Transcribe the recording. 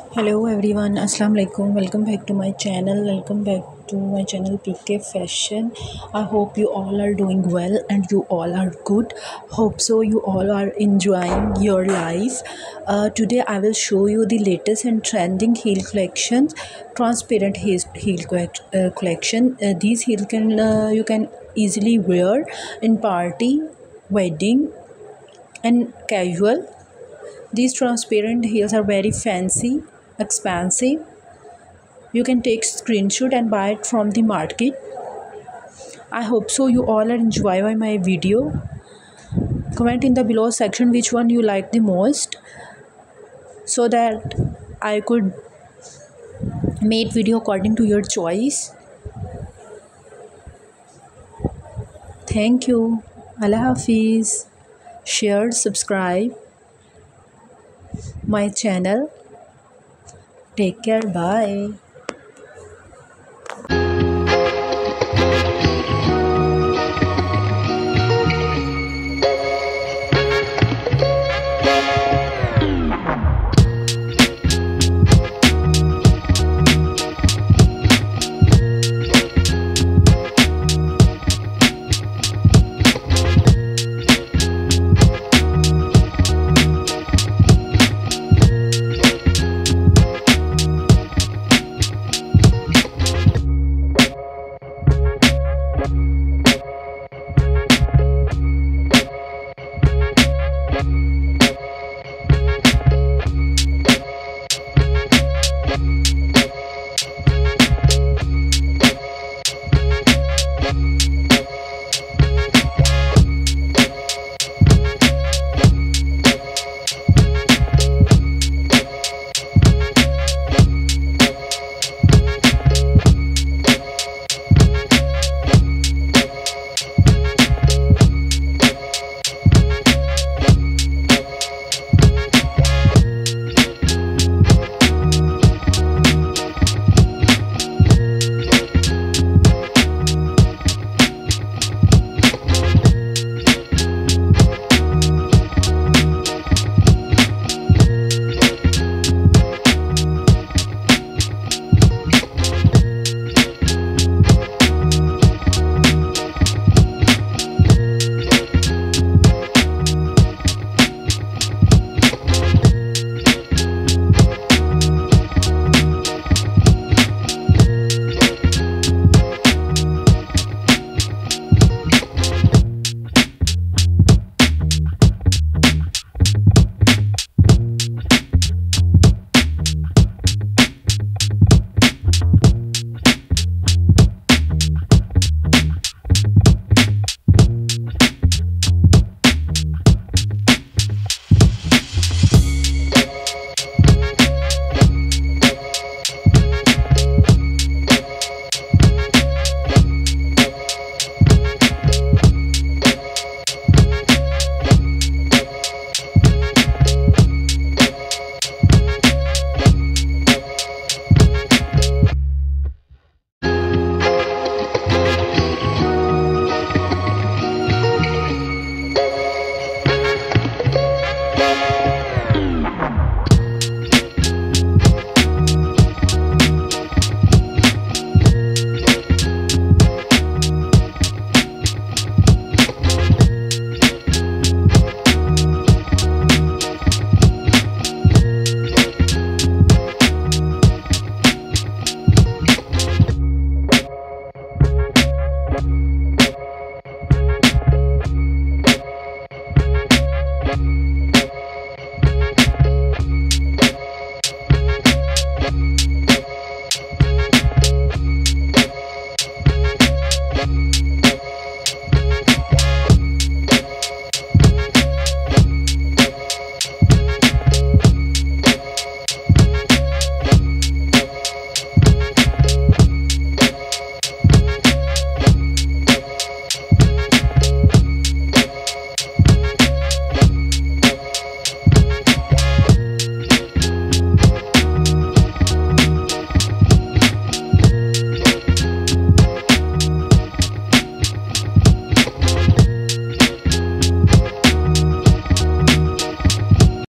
hello everyone assalamu alaikum. Welcome back to my channel. Welcome back to my channel pk fashion. I hope you all are doing well and you all are good. Hope so you all are enjoying your life. Uh, today i will show you the latest and trending heel collections transparent heel, heel uh, collection. Uh, these heels can uh, you can easily wear in party wedding and casual these transparent heels are very fancy, expensive. You can take screenshot and buy it from the market. I hope so you all are enjoy my video. Comment in the below section which one you like the most so that I could make video according to your choice. Thank you. Allah Hafiz. Share, subscribe my channel. Take care. Bye